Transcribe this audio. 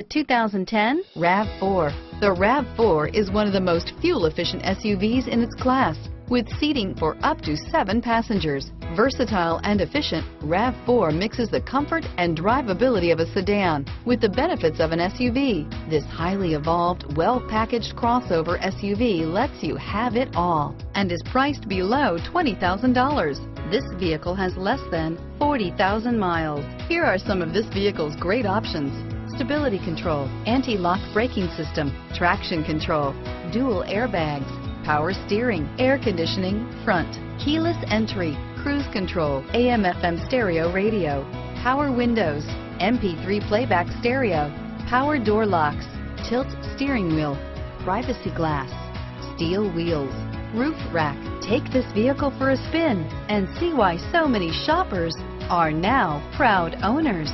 The 2010 RAV4. The RAV4 is one of the most fuel-efficient SUVs in its class, with seating for up to seven passengers. Versatile and efficient, RAV4 mixes the comfort and drivability of a sedan with the benefits of an SUV. This highly evolved, well-packaged crossover SUV lets you have it all and is priced below $20,000. This vehicle has less than 40,000 miles. Here are some of this vehicle's great options stability control, anti-lock braking system, traction control, dual airbags, power steering, air conditioning, front, keyless entry, cruise control, AM FM stereo radio, power windows, MP3 playback stereo, power door locks, tilt steering wheel, privacy glass, steel wheels, roof rack. Take this vehicle for a spin and see why so many shoppers are now proud owners.